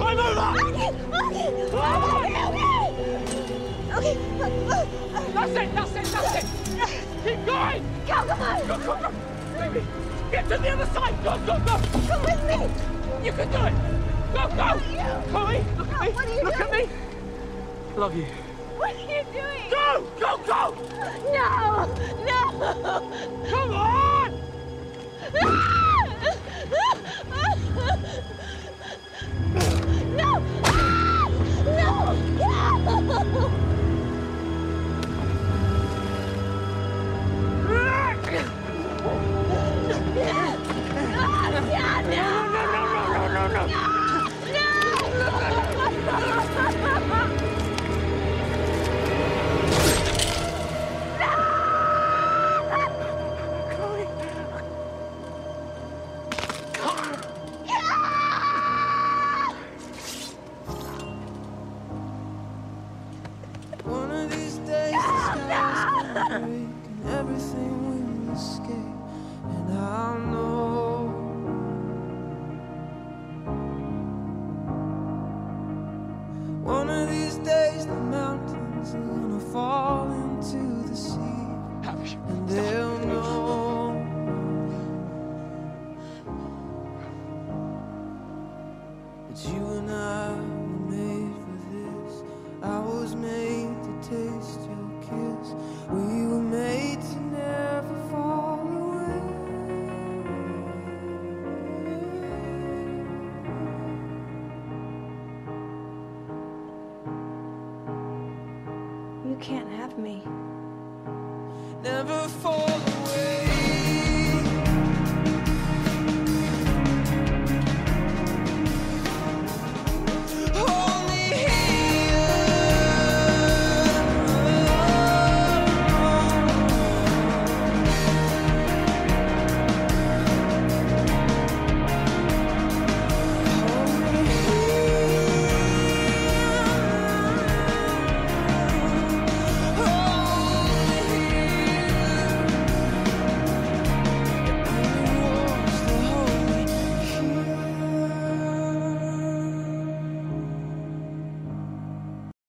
Climb over! Okay. okay. That's it, that's it, that's it! Keep going! Cal, come on! Go, go, go! Baby, get to the other side! Go, go, go! Come with me! You can do it! Go, go! Chloe, look at me! What are you look doing? at me! Love you. What are you doing? Go, go, go! That you and I can't have me. Never